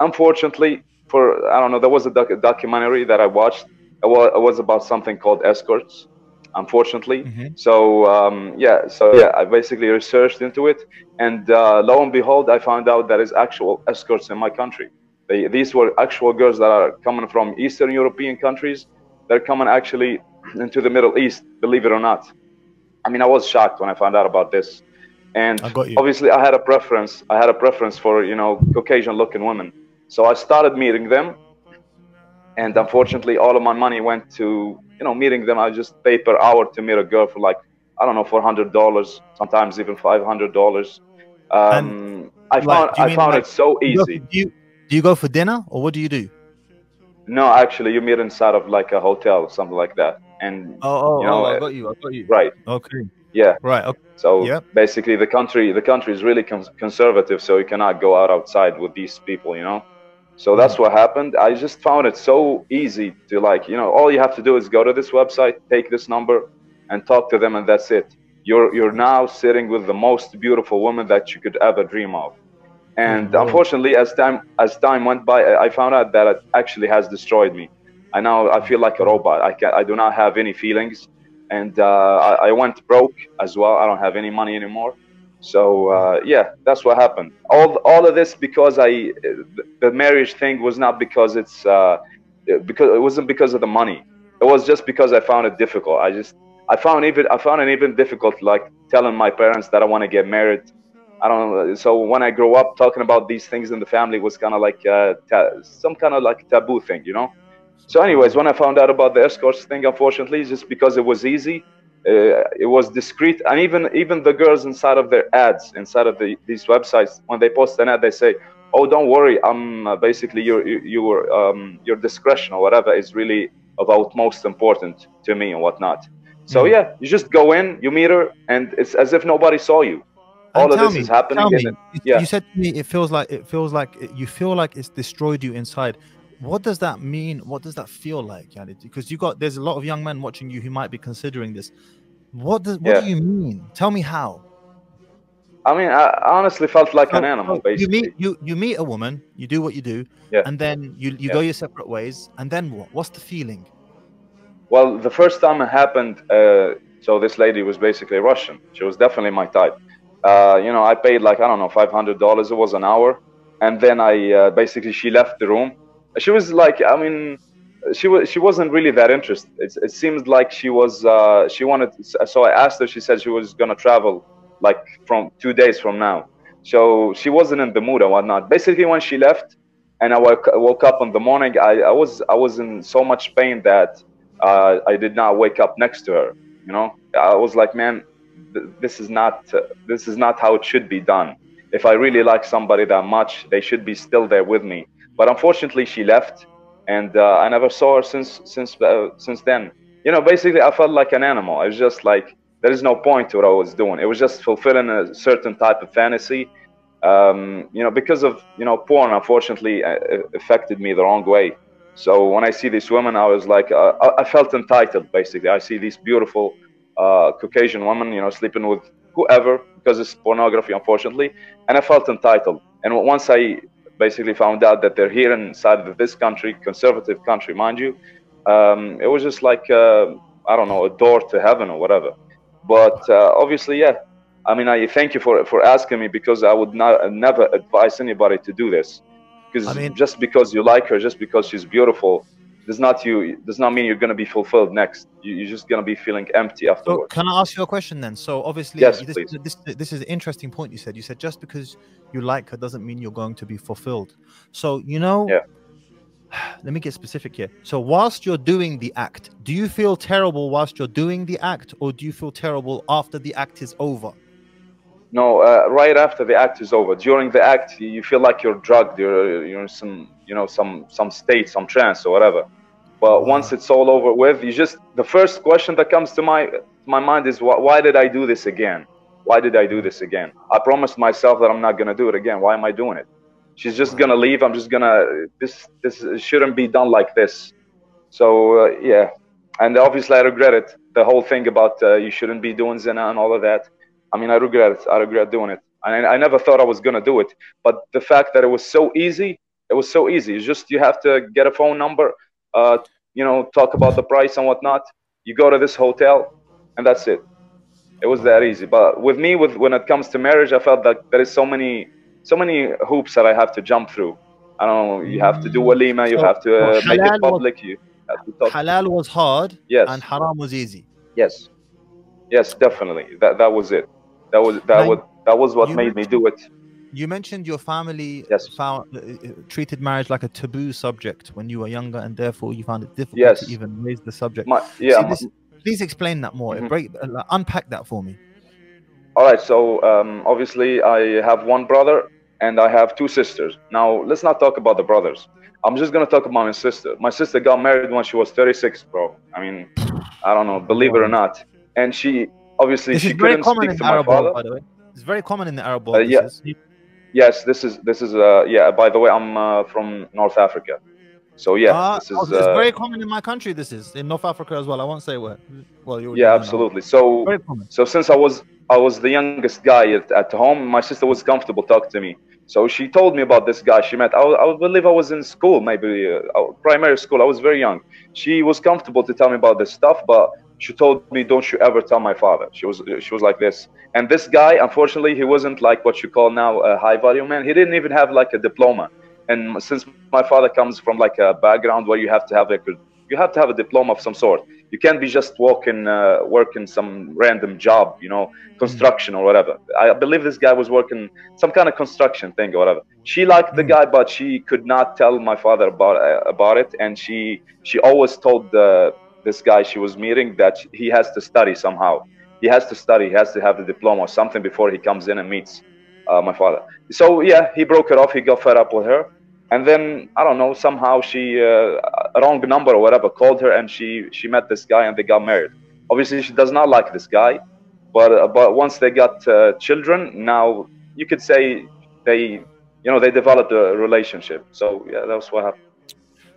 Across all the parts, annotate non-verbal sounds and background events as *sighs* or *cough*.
unfortunately, for I don't know, there was a doc- documentary that I watched. It was, it was about something called escorts. Unfortunately, Mm-hmm. so um, yeah, so yeah, I basically researched into it, and uh, lo and behold, I found out there is actual escorts in my country. They, these were actual girls that are coming from Eastern European countries. They're coming actually into the Middle East, believe it or not. I mean, I was shocked when I found out about this, and I obviously, I had a preference. I had a preference for you know Caucasian-looking women, so I started meeting them, and unfortunately, all of my money went to you know meeting them. I just pay per hour to meet a girl for like I don't know, four hundred dollars, sometimes even five hundred dollars. Um, I found you I found like it so Do you go for- easy. Do you, do you go for dinner or what do you do? No, actually, you meet inside of like a hotel, something like that, and Oh, oh, You know, oh I uh, got you. I got you. right, Okay. yeah. Right. Okay. So basically, the country the country is really cons- conservative, so you cannot go out outside with these people, you know. So that's what happened. I just found it so easy to like, you know, all you have to do is go to this website, take this number, and talk to them, and that's it. You're you're now sitting with the most beautiful woman that you could ever dream of. And Mhm. unfortunately, as time as time went by, I I found out that it actually has destroyed me. I now I feel like a robot. I can I do not have any feelings, and uh, I, I went broke as well. I don't have any money anymore. So uh, yeah, that's what happened. All all of this because I the marriage thing was not because it's uh, because it wasn't because of the money. It was just because I found it difficult. I just I found even I found it even difficult like telling my parents that I want to get married. I don't know. So when I grew up, talking about these things in the family was kind of like uh, some kind of like taboo thing, you know. So, anyways, when I found out about the escorts thing, unfortunately, just because it was easy, it was discreet, and even even the girls inside of their ads, inside of the, these websites, when they post an ad, they say, "Oh, don't worry, I'm uh, basically your your um, your discretion or whatever is really about most important to me and whatnot." So Mhm. yeah, you just go in, you meet her, and it's as if nobody saw you. And All of this me, is happening. Tell me, and it- you, yeah. you said to me it feels like it feels like you feel like it's destroyed you inside. What does that mean? What does that feel like, Yani? Because you got there's a lot of young men watching you who might be considering this. What does what Yeah. do you mean? Tell me how. I mean, I I honestly felt like an animal, basically. You meet you you meet a woman, you do what you do, Yeah. and then you you Yeah. go your separate ways, and then what? What's the feeling? Well, the first time it happened, uh, so this lady was basically Russian. She was definitely my type. Uh, you know, I paid like I don't know, five hundred dollars. It was an hour, and then I uh, basically she left the room. She was like, I mean, she was she wasn't really that interested. It, it seemed like she was uh, she wanted. So I asked her. She said she was gonna travel like from two days from now. So she wasn't in the mood and whatnot. Basically, when she left, and I woke, woke up in the morning, I, I was I was in so much pain that uh, I did not wake up next to her. You know, I was like, man, th- this is not uh, this is not how it should be done. If I really like somebody that much, they should be still there with me. But unfortunately, she left, and uh, I never saw her since since uh, since then. You know, basically, I felt like an animal. I was just like, there is no point to what I was doing. It was just fulfilling a certain type of fantasy. Um, you know, because of you know, porn, unfortunately, uh, uh, affected me the wrong way. So when I see this woman, I was like, uh, I felt entitled. Basically, I see these beautiful uh, Caucasian woman, you know, sleeping with whoever because it's pornography, unfortunately, and I felt entitled. And once I basically found out that they're here inside of this country, conservative country, mind you, um, it was just like uh, I don't know, a door to heaven or whatever. But uh, obviously, yeah. I mean, I thank you for for asking me because I would not never advise anybody to do this. Because I mean- just because you like her, just because she's beautiful, does not you does not mean you're gonna be fulfilled next. You, you're just gonna be feeling empty So afterwards. can I ask you a question then? So obviously, Yes, this, please. this this is an interesting point you said. You said just because you like her doesn't mean you're going to be fulfilled. So you know, Yeah. *sighs* let me get specific here. So whilst you're doing the act, do you feel terrible whilst you're doing the act, or do you feel terrible after the act is over? No, uh, right after the act is over. During the act, you feel like you're drugged. You're you're in some you know some some state, some trance or whatever. But once it's all over with, you just the first question that comes to my my mind is why, why did I do this again? Why did I do this again? I promised myself that I'm not gonna do it again. Why am I doing it? She's just gonna leave. I'm just gonna this this shouldn't be done like this. So uh, yeah, and obviously I regret it. The whole thing about uh, you shouldn't be doing zina and all of that. I mean, I regret it. I regret doing it. I, I never thought I was gonna do it, but the fact that it was so easy It was so easy. It's just you have to get a phone number, uh, you know, talk about the price and whatnot. You go to this hotel, and that's it. It was that easy. But with me, with when it comes to marriage, I felt that there is so many, so many hoops that I have to jump through. I don't know. You have to do walima. You So, have to uh, make it halal was- public. You have to talk. Halal was hard Yes. and haram was easy. Yes, yes, definitely. That that was it. That was that Now, was that was what made me do it. You mentioned your family Yes. found, uh, uh, treated marriage like a taboo subject when you were younger, and therefore you found it difficult Yes. to even raise the subject. My yeah. My- this- please explain that more. Mhm. Break, uh, unpack that for me. all right. So um, obviously, I have one brother and I have two sisters. Now let's not talk about the brothers. I'm just gonna talk about my sister. My sister got married when she was 36, bro. I mean, I don't know, believe it or not. And she obviously This she couldn't speak in to my Arab father. world, by the way. It's very common in the Arab Uh, world. yeah. Yes, this is this is uh yeah. By the way, I'm uh, from North Africa, so yeah, Ah, this oh, is it's uh, very common in my country. This is in North Africa as well. I won't say where. Well, you yeah, absolutely. So so since I was I was the youngest guy at, at home, my sister was comfortable talking to me. So she told me about this guy she met. I, I believe I was in school, maybe uh, primary school. I was very young. She was comfortable to tell me about this stuff, but she told me, "Don't you ever tell my father." She was she was like this. And this guy, unfortunately, he wasn't like what you call now a high value man. He didn't even have like a diploma. And since my father comes from like a background where you have to have a, you have to have a diploma of some sort. You can't be just walking uh, working some random job, you know, construction or whatever. I believe this guy was working some kind of construction thing or whatever. She liked the Mm. guy, but she could not tell my father about uh, about it, and she she always told the this guy she was meeting that he has to study somehow. He has to study. He has to have the diploma or something before he comes in and meets uh, my father. So yeah, he broke it off. He got fed up with her, and then I don't know. Somehow she uh, wrong number or whatever called her, and she she met this guy and they got married. Obviously, she does not like this guy, but uh, but once they got uh, children, now you could say they you know they developed a relationship. So yeah, that's what happened.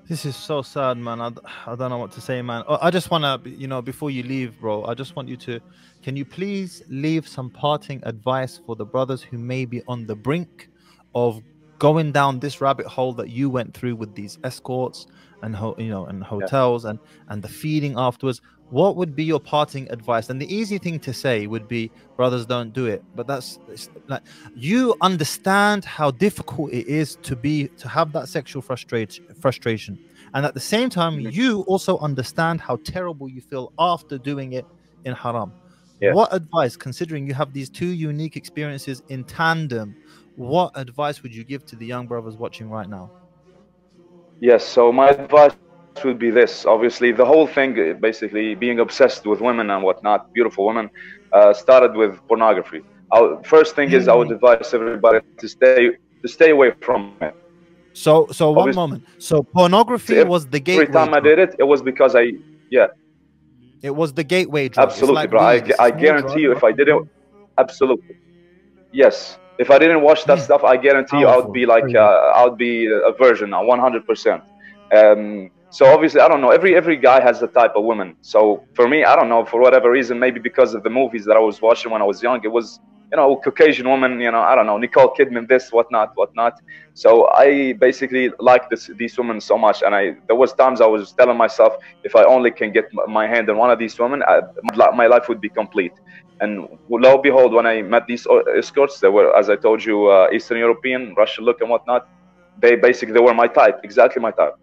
This is so sad, man. I, I don't know what to say, man. I just want to, you know, before you leave, bro, I just want you to, can you please leave some parting advice for the brothers who may be on the brink of going down this rabbit hole that you went through with these escorts and, ho- you know, and hotels and and the feeding afterwards? What would be your parting advice? And the easy thing to say would be, brothers, don't do it. But that's like you understand how difficult it is to be to have that sexual frustration frustration and at the same time Mhm. you also understand how terrible you feel after doing it in haram Yeah. what advice considering you have these two unique experiences in tandem what advice would you give to the young brothers watching right now Yes. So my advice would be this. Obviously, the whole thing, uh, basically being obsessed with women and whatnot, beautiful women, uh, started with pornography. I, first thing is, I would advise everybody to stay to stay away from it. so so one Obvious- moment so pornography Every was the gateway Every time I did it, it was because I, yeah, it was the gateway drug. Absolutely, like bro. I, weed, it's a I guarantee you, drug. if I didn't, absolutely, yes. If I didn't watch that stuff, I guarantee you, I'd be like, uh, I would be a virgin now, 100%. Um, so obviously, I don't know. Every every guy has a type of woman. So for me, I don't know. For whatever reason, maybe because of the movies that I was watching when I was young, it was you know Caucasian woman. You know, I don't know Nicole Kidman, this, whatnot, whatnot. So I basically like this these women so much, and I there was times I was telling myself, if I only can get my hand on one of these women, I, my life would be complete. And lo and behold, when I met these uh, escorts, they were, as I told you, uh, Eastern European, Russian look and whatnot. They basically they were my type, exactly my type.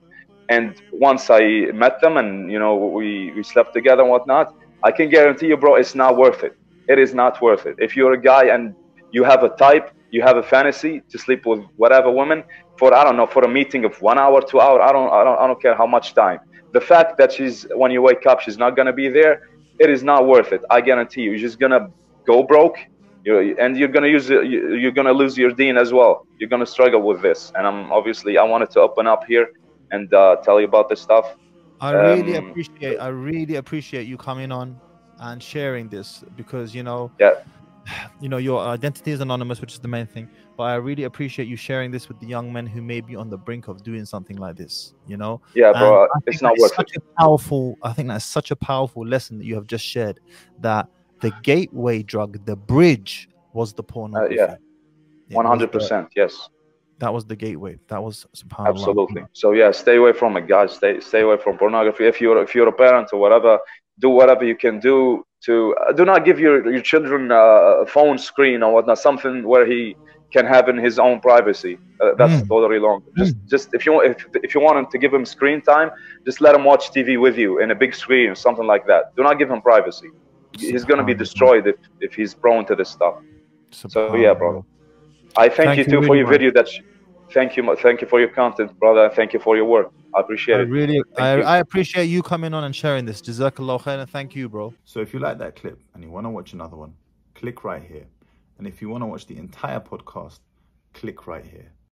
And once I met them, and you know we we slept together and whatnot, I can guarantee you, bro, it's not worth it. It is not worth it. If you're a guy and you have a type, you have a fantasy to sleep with whatever woman for I don't know for a meeting of one hour, two hour, I don't I don't I don't care how much time. The fact that she's when you wake up, she's not gonna be there. It is not worth it. I guarantee you. You're just gonna go broke, you and you're gonna use you- you're gonna lose your deen as well. You're gonna struggle with this. And I'm obviously I wanted to open up here and uh, tell you about this stuff. I really Um, appreciate I really appreciate you coming on and sharing this because you know Yeah. *sighs* you know your identity is anonymous which is the main thing but I really appreciate you sharing this with the young men who may be on the brink of doing something like this you know Yeah, bro, it's not worth it. such a powerful I think that's such a powerful lesson that you have just shared that the gateway drug the bridge was the pornography Uh, yeah. It One was hundred the- percent, yes. that was the gateway. That was absolutely. So yeah, stay away from it, guys. Stay stay away from pornography. If you're if you're a parent or whatever, do whatever you can do to uh, do not give your your children uh, a phone screen or whatnot, something where he can have in his own privacy. Uh, that's mm. totally wrong. Just mm. just if you if if you want him to give him screen time, just let him watch TV with you in a big screen or something like that. Do not give him privacy. He's gonna be destroyed if if he's prone to this stuff. So yeah, bro. I thank, thank you too for your video. That thank you, thank you for your content, brother. Thank you for your work. I appreciate I it. Really, I, I, appreciate you coming on and sharing this. Jazakallah khair and thank you, bro. So if you like that clip and you want to watch another one, click right here. And if you want to watch the entire podcast, click right here.